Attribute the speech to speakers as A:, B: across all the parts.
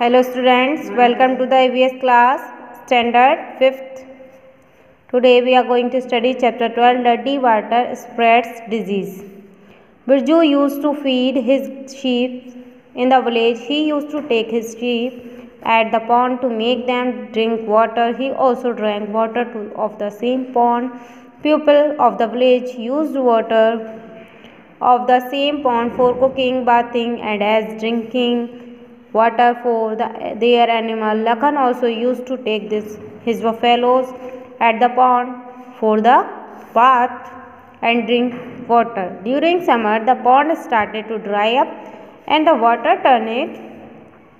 A: Hello students, welcome to the AVS class, standard 5th. Today we are going to study chapter 12, Dirty Water Spreads Disease. Birju used to feed his sheep in the village. He used to take his sheep at the pond to make them drink water. He also drank water to, of the same pond. People of the village used water of the same pond for cooking, bathing, and as drinking water for the, their animal. Lakhan also used to take this his buffaloes at the pond for the bath and drink water. During summer, the pond started to dry up and the water turned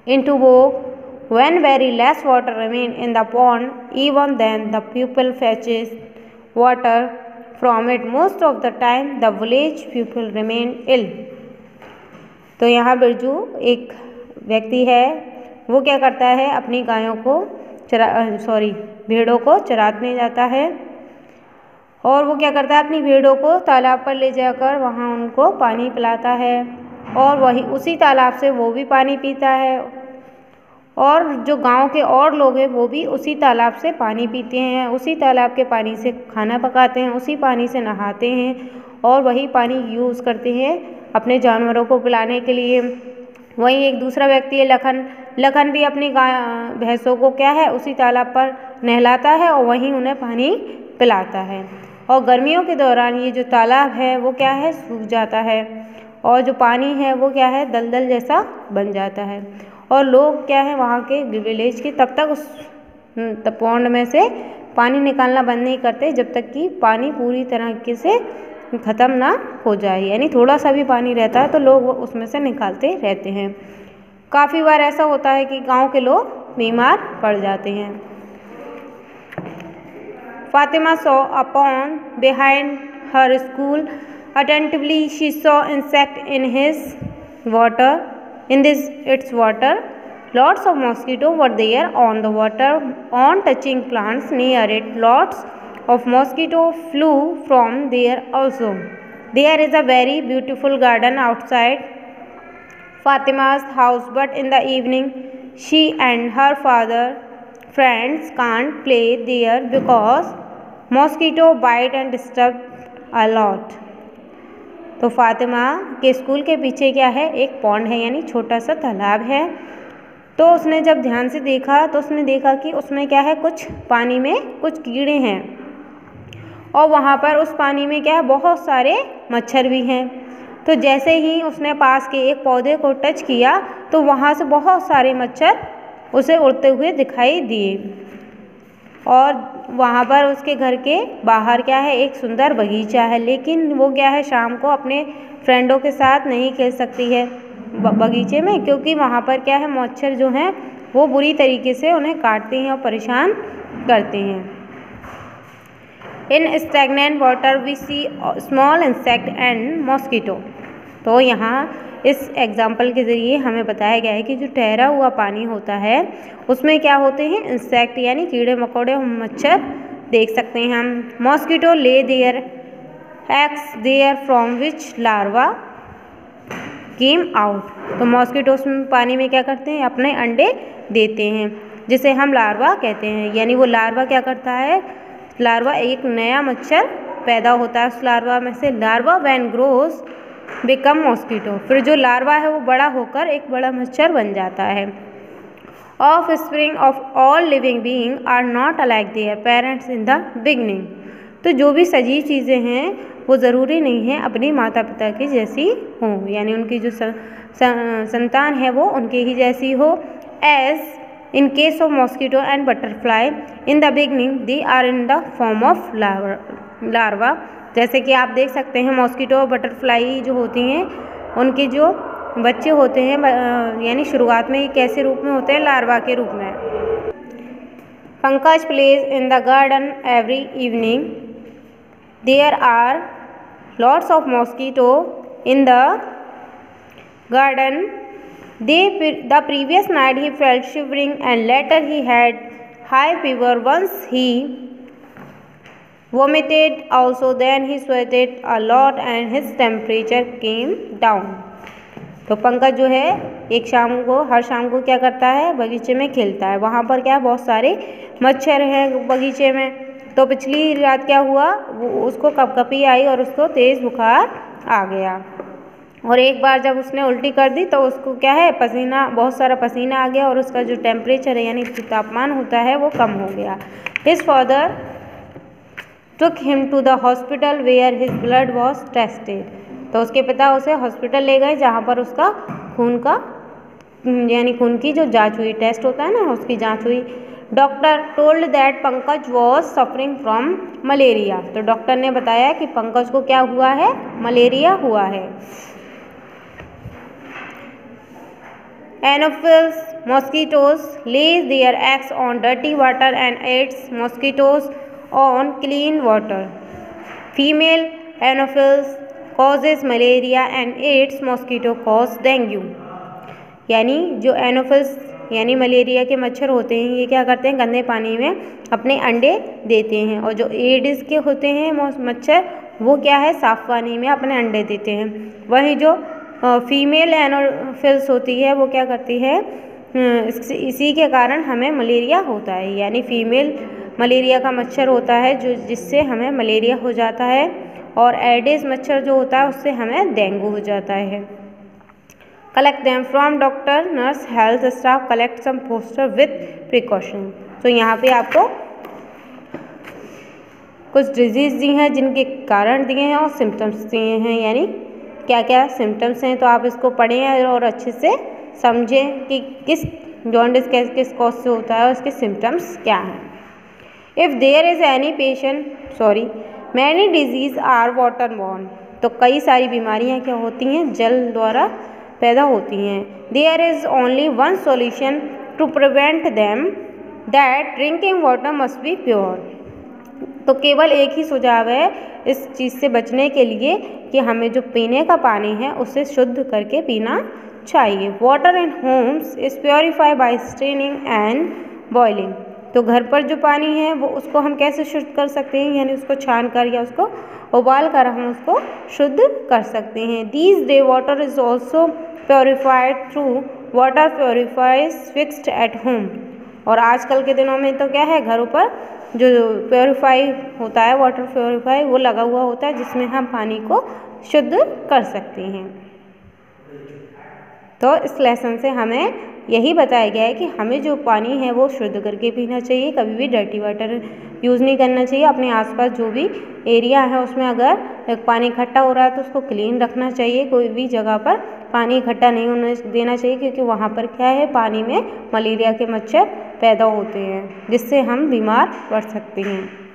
A: into woe. When very less water remained in the pond, even then the people fetches water from it. Most of the time, the village people remained ill. तो यहाँ बिरजू एक व्यक्ति है, वो क्या करता है, अपनी गायों को चरा सॉरी भेड़ों को चराने जाता है और वो क्या करता है, अपनी भेड़ों को तालाब पर ले जाकर वहाँ उनको पानी पिलाता है और वही, उसी तालाब से वो भी पानी पीता है और जो गाँव के और लोग हैं, वो भी उसी तालाब से पानी पीते हैं, उसी तालाब के पानी से खाना पकाते हैं, उसी पानी से नहाते हैं और वही पानी यूज़ करते हैं अपने जानवरों को पिलाने के लिए। वहीं एक दूसरा व्यक्ति है, लखन। लखन भी अपनी गाय भैंसों को क्या है, उसी तालाब पर नहलाता है और वहीं उन्हें पानी पिलाता है। और गर्मियों के दौरान ये जो तालाब है, वो क्या है, सूख जाता है। और जो पानी है, वो क्या है, दलदल जैसा बन जाता है। और लोग क्या है, वहाँ के विलेज के तब तक उस पौंड में से पानी निकालना बंद नहीं करते, जब तक कि पानी पूरी तरीके से ख़त्म ना हो जाए, यानी थोड़ा सा भी पानी रहता है तो लोग उसमें से निकालते रहते हैं। काफ़ी बार ऐसा होता है कि गाँव के लोग बीमार पड़ जाते हैं। Fatima saw upon behind her school. Attentively she saw insect in his water, in this its water. lots of mosquito were there on the water on touching plants near it lots of mosquito flew from there also. There is a very beautiful garden outside Fatima's house but in the evening she and her father friends can't play there because mosquito bite and disturb a lot. तो फातिमा के school के पीछे क्या है एक pond है यानी छोटा सा तालाब है तो उसने जब ध्यान से देखा तो उसने देखा कि उसमें क्या है कुछ पानी में कुछ कीड़े हैं और वहाँ पर उस पानी में क्या है, बहुत सारे मच्छर भी हैं। तो जैसे ही उसने पास के एक पौधे को टच किया तो वहाँ से बहुत सारे मच्छर उसे उड़ते हुए दिखाई दिए। और वहाँ पर उसके घर के बाहर क्या है, एक सुंदर बगीचा है, लेकिन वो क्या है, शाम को अपने फ्रेंडों के साथ नहीं खेल सकती है बगीचे में, क्योंकि वहाँ पर क्या है, मच्छर जो हैं, वो बुरी तरीके से उन्हें काटते हैं और परेशान करते हैं। In stagnant water we see small insect and mosquito तो यहाँ इस एग्ज़ाम्पल के ज़रिए हमें बताया गया है कि जो ठहरा हुआ पानी होता है, उसमें क्या होते हैं? इंसेक्ट यानी कीड़े मकोड़े मच्छर देख सकते हैं हम। Mosquito lay their eggs there from which larva came out तो मॉस्किटो पानी में क्या करते हैं? अपने अंडे देते हैं, जिसे हम लार्वा कहते हैं। यानी वो लार्वा क्या करता है? लार्वा एक नया मच्छर पैदा होता है। उस लार्वा में से larva when grows become mosquito. फिर जो लार्वा है, वो बड़ा होकर एक बड़ा मच्छर बन जाता है। Offspring of all living being are not alike their parents in the beginning. तो जो भी सजीव चीज़ें हैं, वो ज़रूरी नहीं है अपने माता पिता की जैसी हों। यानी उनकी जो संतान है, वो उनके ही जैसी हो। As In case of mosquito and butterfly, in the beginning they are in the form of larva. जैसे कि आप देख सकते हैं मॉस्किटो और बटरफ्लाई जो होती हैं उनके जो बच्चे होते हैं यानी शुरुआत में ये कैसे रूप में होते हैं? लार्वा के रूप में। Pankaj plays in the garden every evening there are lots of mosquito in the garden They, the previous night he felt shivering and later he had high fever. Once he vomited also then he sweated a lot and his temperature came down. तो पंकज जो है एक शाम को हर शाम को क्या करता है बगीचे में खेलता है वहाँ पर क्या बहुत सारे मच्छर हैं बगीचे में तो पिछली रात क्या हुआ वो उसको कपकपी आई और उसको तेज़ बुखार आ गया और एक बार जब उसने उल्टी कर दी तो उसको क्या है, पसीना, बहुत सारा पसीना आ गया और उसका जो टेम्परेचर है, यानी जो तापमान होता है, वो कम हो गया। His father took him to the hospital where his blood was tested तो उसके पिता उसे हॉस्पिटल ले गए, जहाँ पर उसका खून का, यानी खून की जो जाँच हुई टेस्ट होता है ना, उसकी जाँच हुई। Doctor told that Pankaj was suffering from malaria तो डॉक्टर ने बताया कि पंकज को क्या हुआ है मलेरिया हुआ है। Anopheles mosquitoes lays their eggs on dirty water and aedes mosquitoes on clean water female anopheles causes malaria and aedes mosquito cause dengue यानी जो एनोफिल्स यानी मलेरिया के मच्छर होते हैं, ये क्या करते हैं? गंदे पानी में अपने अंडे देते हैं। और जो एड्स के होते हैं मच्छर, वो क्या है? साफ़ पानी में अपने अंडे देते हैं। वहीं जो फीमेल एनोफिल्स होती है, वो क्या करती है? इसी के कारण हमें मलेरिया होता है। यानी फीमेल मलेरिया का मच्छर होता है, जो, जिससे हमें मलेरिया हो जाता है और एडिस मच्छर जो होता है, उससे हमें डेंगू हो जाता है। Collect them from doctor nurse health staff collect some poster with precaution तो यहाँ पे आपको कुछ डिज़ीज़ दी हैं, जिनके कारण दिए हैं और सिम्टम्स दिए हैं, यानी क्या क्या सिम्टम्स हैं तो आप इसको पढ़ें और अच्छे से समझें कि किस जॉन्डिस किस किस कॉज से होता है और उसके सिम्टम्स क्या हैं। If there is any patient sorry many disease are water borne तो कई सारी बीमारियाँ क्या होती हैं, जल द्वारा पैदा होती हैं। There is only one solution to prevent them that drinking water must be pure तो केवल एक ही सुझाव है इस चीज़ से बचने के लिए कि हमें जो पीने का पानी है, उसे शुद्ध करके पीना चाहिए। Water in homes is purify by straining and boiling तो घर पर जो पानी है, वो उसको हम कैसे शुद्ध कर सकते हैं? यानी उसको छान कर या उसको उबाल कर हम उसको शुद्ध कर सकते हैं। These day water is also purified through water purifiers fixed at home और आजकल के दिनों में तो क्या है? घरों पर जो प्योरीफाई होता है वाटर प्योरीफाई वो लगा हुआ होता है, जिसमें हम पानी को शुद्ध कर सकते हैं। तो इस लेसन से हमें यही बताया गया है कि हमें जो पानी है वो शुद्ध करके पीना चाहिए, कभी भी डर्टी वाटर यूज़ नहीं करना चाहिए। अपने आसपास जो भी एरिया है उसमें अगर पानी इकट्ठा हो रहा है तो उसको क्लीन रखना चाहिए। कोई भी जगह पर पानी इकट्ठा नहीं होने देना चाहिए क्योंकि वहाँ पर क्या है, पानी में मलेरिया के मच्छर पैदा होते हैं, जिससे हम बीमार पड़ सकते हैं।